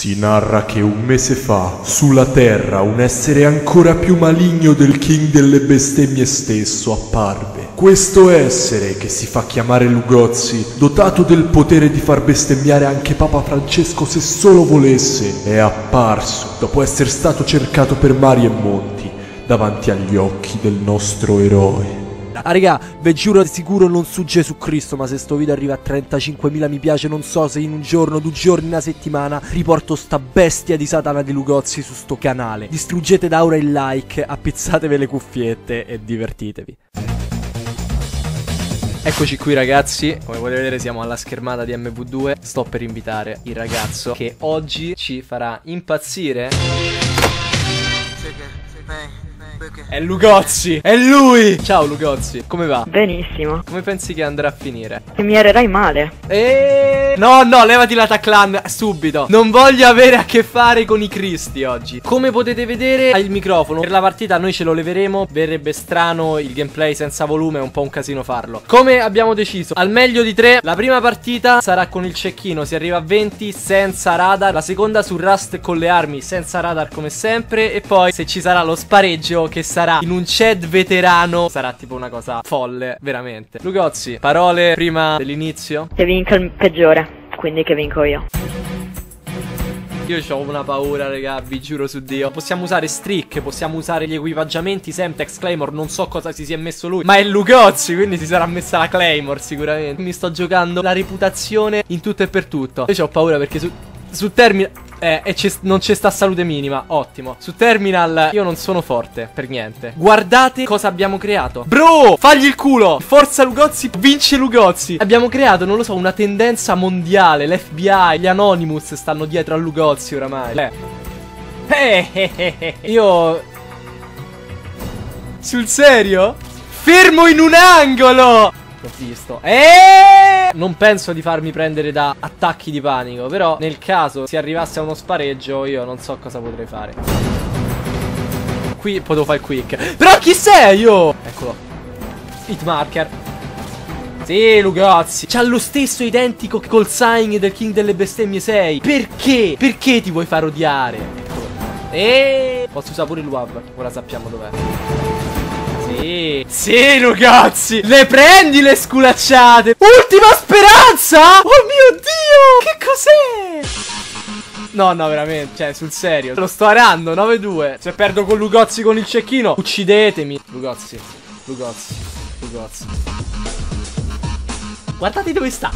Si narra che un mese fa, sulla Terra, un essere ancora più maligno del King delle bestemmie stesso apparve. Questo essere, che si fa chiamare Lugozzi, dotato del potere di far bestemmiare anche Papa Francesco se solo volesse, è apparso dopo essere stato cercato per mari e monti, davanti agli occhi del nostro eroe. Ah, raga, ve giuro di sicuro non su Gesù Cristo, ma se sto video arriva a 35.000 mi piace, non so se in un giorno, due giorni, una settimana, riporto sta bestia di Satana di Lugozzi su sto canale. Distruggete da ora il like, appizzatevi le cuffiette e divertitevi. Eccoci qui ragazzi, come potete vedere siamo alla schermata di MV2 Sto per invitare il ragazzo che oggi ci farà impazzire È Lugozzi, è lui! Ciao Lugozzi, come va? Benissimo. Come pensi che andrà a finire? Che mi arerai male. E... No, no, levati la taclan subito. Non voglio avere a che fare con i cristi oggi. Come potete vedere, ha il microfono. Per la partita noi ce lo leveremo. Verrebbe strano il gameplay senza volume, è un po' un casino farlo. Come abbiamo deciso, al meglio di tre, la prima partita sarà con il cecchino. Si arriva a 20 senza radar. La seconda su Rust con le armi senza radar come sempre. E poi se ci sarà lo spareggio che sarà in un Ched veterano, sarà tipo una cosa folle, veramente. Lugozzi, parole prima dell'inizio? Che vinca il peggiore, quindi che vinco io. Io ho una paura, raga, vi giuro su Dio. Possiamo usare streak, possiamo usare gli equipaggiamenti, Semtex, Claymore, non so cosa si sia messo lui. Ma è Lugozzi, quindi si sarà messa la Claymore sicuramente. Mi sto giocando la reputazione in tutto e per tutto. Io ho paura perché su, su termine... Eh, e non c'è sta salute minima. Ottimo. Su Terminal io non sono forte, per niente. Guardate cosa abbiamo creato. Bro, fagli il culo. Forza Lugozzi, vince Lugozzi. Abbiamo creato, non lo so, una tendenza mondiale. L'FBI, gli Anonymous stanno dietro a Lugozzi oramai. Eh. Eh, eh, eh, eh. Io... Sul serio? Fermo in un angolo! L'ho visto. Eeeh! Non penso di farmi prendere da attacchi di panico. Però nel caso si arrivasse a uno spareggio io non so cosa potrei fare. Qui potevo fare il quick. Però chi sei io? Eccolo. Hitmarker. Sì, Lugazzi. C'ha lo stesso identico col sign del King delle bestemmie 6. Perché? Perché ti vuoi far odiare? Eccolo. E posso usare pure il WAV. Ora sappiamo dov'è. Sì, sì ragazzi. Le prendi le sculacciate. Ultima speranza? Oh mio Dio. Che cos'è? No, no, veramente, cioè, sul serio. Lo sto arando, 9-2 Se perdo con Lugozzi con il cecchino. Uccidetemi. Lugozzi, Lugozzi, Lugozzi. Guardate dove sta.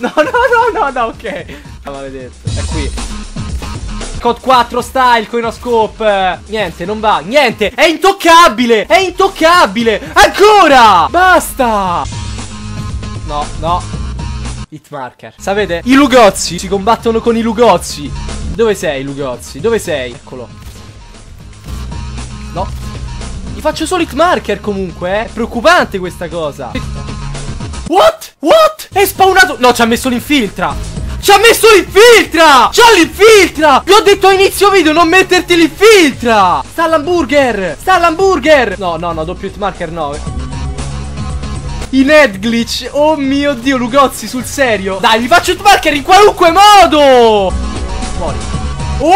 No, no, no, no, no, ok. Maledetto, è qui Code 4 style con scope. Niente, non va. Niente. È intoccabile. È intoccabile. Ancora! Basta! No, no. Hitmarker Sapete I Lugozzi. Si combattono con i Lugozzi. Dove sei Lugozzi? Dove sei? Eccolo. No. Gli faccio solo Hitmarker comunque eh. È preoccupante questa cosa. What? What? È spawnato. No ci ha messo l'infiltra ci ha messo l'infiltra! C'ha l'infiltra! Vi ho detto a inizio video non metterti l'infiltra! Sta all'hamburger! Sta all'hamburger! No, no, no, doppio hit marker no. In head glitch! Oh mio dio, Lugozzi, sul serio! Dai, gli faccio hit marker in qualunque modo! Muori. Oh!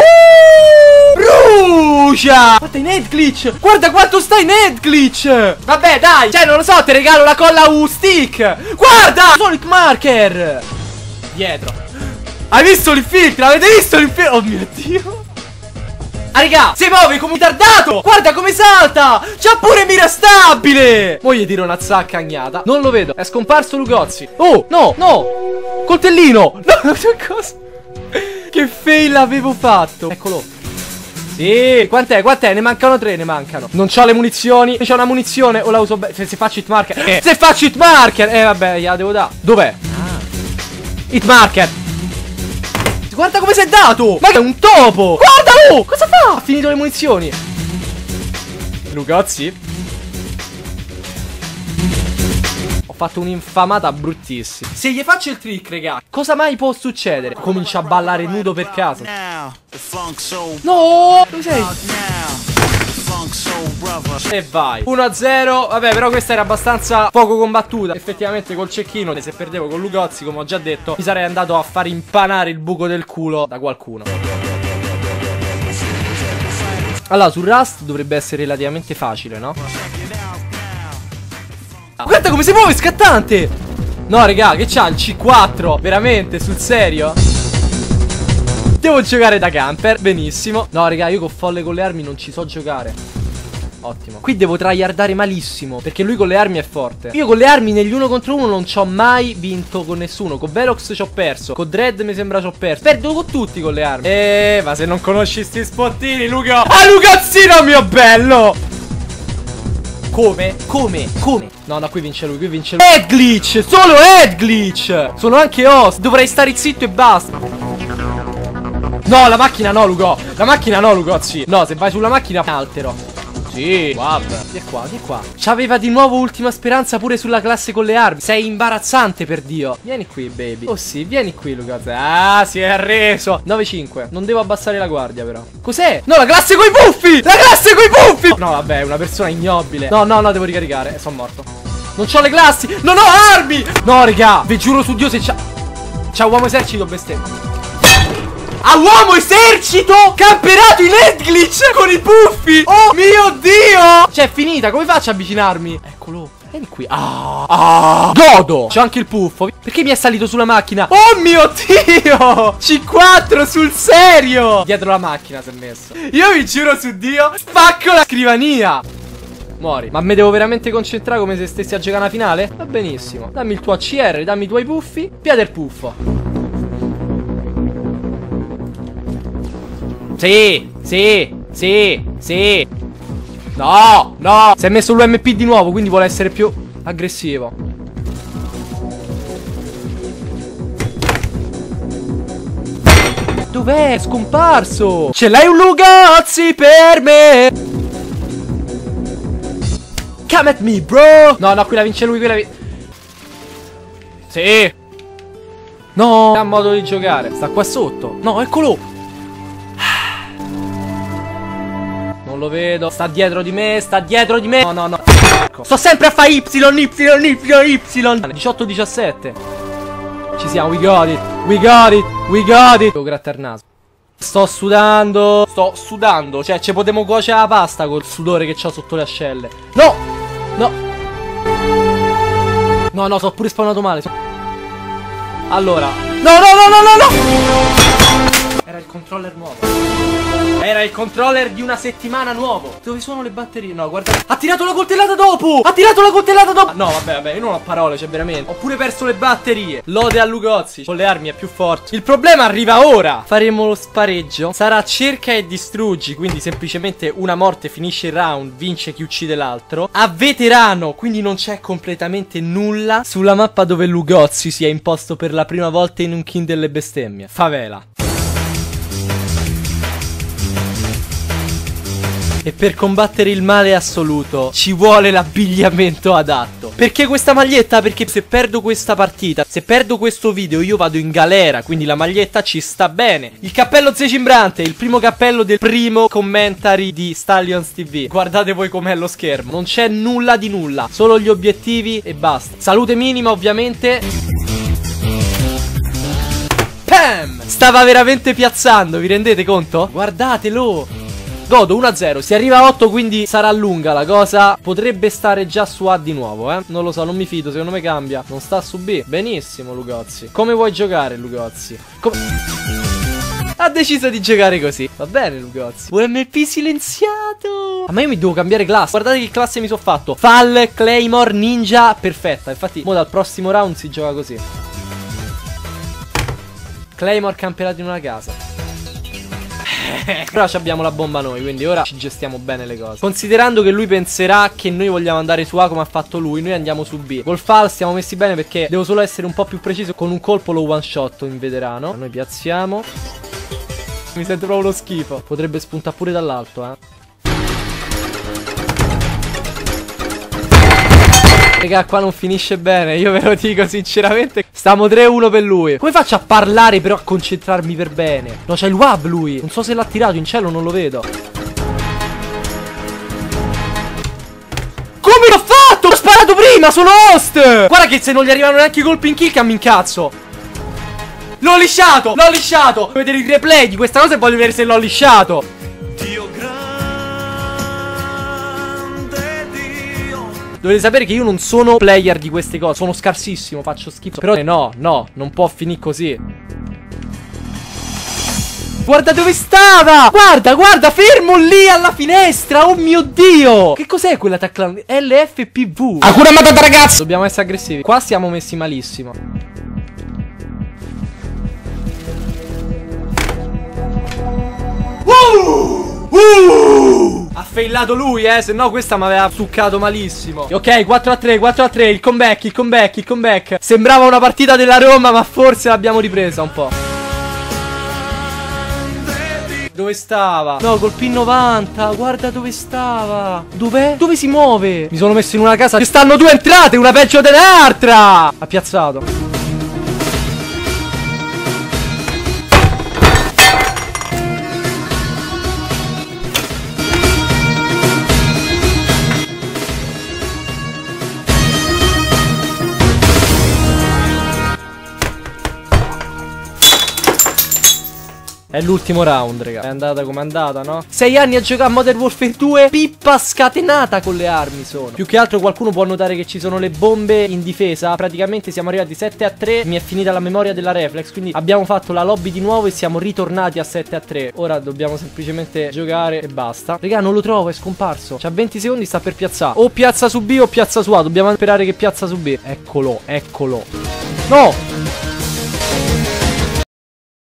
Brucia! Guarda in head glitch! Guarda quanto sta in head glitch! Vabbè, dai! Cioè, non lo so, ti regalo la colla U stick! Guarda! Sonic marker! Dietro. Hai visto l'infiltro? Avete visto l'infiltro? Oh mio dio Ah raga Si muove come un tardato Guarda come salta C'ha pure mira stabile Mo gli tiro una zacca agnata Non lo vedo È scomparso Lugozzi Oh no no Coltellino No cosa Che fail avevo fatto Eccolo sì, quant'è? Quant'è? Ne mancano tre, ne mancano. Non ho le munizioni. Se c'ho una munizione o la uso bene. Se, se faccio hitmarker. Eh. Se faccio hitmarker. Eh, vabbè, gliela devo dare. Dov'è? Ah. Hitmarker. Guarda come si è dato Ma è un topo! Guardalo Cosa fa? Ha finito le munizioni. Lugazzi Ho fatto un'infamata bruttissima. Se gli faccio il trick raga Cosa mai può succedere? Comincia a ballare nudo per caso. No! Dove sei? E vai. 1-0 Vabbè però questa era abbastanza poco combattuta. Effettivamente col cecchino Se perdevo con Lugozzi come ho già detto Mi sarei andato a far impanare il buco del culo Da qualcuno. Allora su Rust dovrebbe essere relativamente facile no? Guarda come si muove scattante! No raga che c'ha il C4 Veramente sul serio? Devo giocare da camper Benissimo. No raga io con folle con le armi non ci so giocare Ottimo Qui devo tryhardare malissimo Perché lui con le armi è forte Io con le armi negli uno contro uno non ci ho mai vinto con nessuno Con Velox ci ho perso Con Dread mi sembra ci ho perso Perdo con tutti con le armi Eeeh ma se non conosci sti spottini Luca Ah Lucazzino mio bello come? Come? Come? No, no, qui vince lui, qui vince lui. Head glitch! Solo head glitch! Sono anche host. Dovrei stare zitto e basta. No, la macchina no, Lugo. La macchina no, Lugozzi. No, se vai sulla macchina altero. Sì, guarda. Di qua, di qua. C'aveva di nuovo ultima speranza pure sulla classe con le armi. Sei imbarazzante per Dio. Vieni qui, baby. Oh sì, vieni qui, Luca. Ah, si è arreso. 9-5. Non devo abbassare la guardia, però. Cos'è? No, la classe coi puffi! La classe coi puffi! No, vabbè, è una persona ignobile. No, no, no, devo ricaricare. Sono morto. Non ho le classi. Non ho armi. No, raga. Vi giuro su Dio se c'ha... C'ha uomo esercito bestemmia. A uomo esercito Camperato in head glitch Con i puffi. Oh mio Dio. Cioè è finita Come faccio a avvicinarmi? Eccolo Vieni qui. Ah, ah. Godo. C'è anche il puffo. Perché mi è salito sulla macchina? Oh mio Dio. C4 sul serio. Dietro la macchina si è messo. Io vi giuro su Dio. Spacco la scrivania. Muori. Ma mi devo veramente concentrare come se stessi a giocare una finale? Va benissimo. Dammi il tuo ACR Dammi i tuoi puffi. Piede il puffo Sì, sì, sì, sì. No, no. Si è messo l'UMP di nuovo, quindi vuole essere più aggressivo. Dov'è? È scomparso. Ce l'hai un Lugazzi per me? Come at me, bro. No, no, qui la vince lui, qui la vince. Sì. No, ha modo di giocare. Sta qua sotto. No, eccolo. Lo vedo. Sta dietro di me, sta dietro di me. No, no, no. Sto sempre a fare Y, Y, Y, Y. 18, 17. Ci siamo, we got it. We got it. We got it. Devo grattare naso. Sto sudando. Sto sudando. Cioè, ci potremmo cuocere la pasta col sudore che ho sotto le ascelle. No! No! No, no, sono pure spawnato male. Allora. No, no, no, no, no, no! Era il controller nuovo. Era il controller di una settimana nuovo. Dove sono le batterie? No, guarda. Ha tirato la coltellata dopo! Ha tirato la coltellata dopo! No, vabbè, vabbè, io non ho parole, cioè veramente. Ho pure perso le batterie. Lode a Lugozzi. Con le armi è più forte. Il problema arriva ora. Faremo lo spareggio. Sarà cerca e distruggi Quindi semplicemente una morte finisce il round Vince chi uccide l'altro. A veterano Quindi non c'è completamente nulla Sulla mappa dove Lugozzi si è imposto per la prima volta in un king delle bestemmie. Favela E per combattere il male assoluto ci vuole l'abbigliamento adatto. Perché questa maglietta? Perché se perdo questa partita, se perdo questo video io vado in galera, quindi la maglietta ci sta bene. Il cappello zecimbrante, il primo cappello del primo commentary di Stallions TV. Guardate voi com'è lo schermo, non c'è nulla di nulla, solo gli obiettivi e basta. Salute minima ovviamente. Pam! Stava veramente piazzando, vi rendete conto? Guardatelo! Godo 1-0 Si arriva a 8 quindi sarà lunga la cosa. Potrebbe stare già su A di nuovo eh. Non lo so non mi fido secondo me cambia. Non sta su B. Benissimo Lugozzi. Come vuoi giocare Lugozzi? Come... Ha deciso di giocare così. Va bene Lugozzi. UMP silenziato. Ma io mi devo cambiare classe. Guardate che classe mi sono fatto. Fall, Claymore, Ninja Perfetta. Infatti Mo dal prossimo round si gioca così. Claymore camperato in una casa Però abbiamo la bomba noi, quindi ora ci gestiamo bene le cose. Considerando che lui penserà che noi vogliamo andare su A come ha fatto lui, noi andiamo su B. Col FAL stiamo messi bene perché devo solo essere un po' più preciso. Con un colpo lo one shot in veterano. Noi piazziamo. Mi sento proprio lo schifo. Potrebbe spuntare pure dall'alto, eh. Raga, qua non finisce bene, io ve lo dico sinceramente. Stiamo 3-1 per lui. Come faccio a parlare però a concentrarmi per bene? No, c'è il wab lui. Non so se l'ha tirato in cielo, non lo vedo. Come l'ho fatto? L'ho sparato prima, sono host. Guarda che se non gli arrivano neanche i colpi in kill, mi incazzo. L'ho lisciato, l'ho lisciato. Voglio vedere il replay di questa cosa e voglio vedere se l'ho lisciato. Dovete sapere che io non sono player di queste cose. Sono scarsissimo, faccio schifo. Però no, no, non può finire così. Guarda dove stava! Guarda, guarda, fermo lì alla finestra! Oh mio dio! Che cos'è quella tacla? LFPV. Hakuna Matata ragazzi Dobbiamo essere aggressivi. Qua siamo messi malissimo. Ha failato lui, eh, se no questa mi aveva succato malissimo. Ok, 4 a 3, 4 a 3, il comeback, il comeback, il comeback. Sembrava una partita della Roma, ma forse l'abbiamo ripresa un po'. Dove stava? No, col P90, guarda dove stava. Dov'è? Dove si muove? Mi sono messo in una casa. Ci stanno due entrate, una peggio dell'altra. Ha piazzato. È l'ultimo round, raga. È andata come è andata, no? Sei anni a giocare a Modern Warfare 2. Pippa scatenata con le armi sono. Più che altro qualcuno può notare che ci sono le bombe in difesa. Praticamente siamo arrivati 7 a 3. Mi è finita la memoria della reflex. Quindi abbiamo fatto la lobby di nuovo e siamo ritornati a 7 a 3. Ora dobbiamo semplicemente giocare e basta. Raga, non lo trovo, è scomparso. C'ha 20 secondi, sta per piazzare. O piazza su B o piazza su A. Dobbiamo sperare che piazza su B. Eccolo, eccolo. No!